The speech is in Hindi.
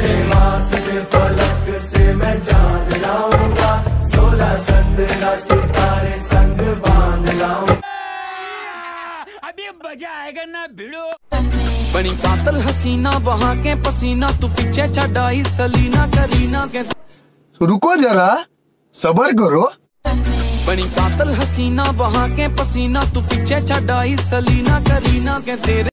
तेरे वास्ते फलक से मैं जान लाऊँगा सोलह सत्रह सितारे संग बाँध लाऊँगा। अभी मज़ा आएगा ना भिड़ो। बनी पातल हसीना बहा के पसीना तू पीछे चढ़ाई सलीना करीना के तो रुको जरा सबर करो। बनी पातल हसीना बहा के पसीना तू पीछे चढ़ाई सलीना करीना के तेरे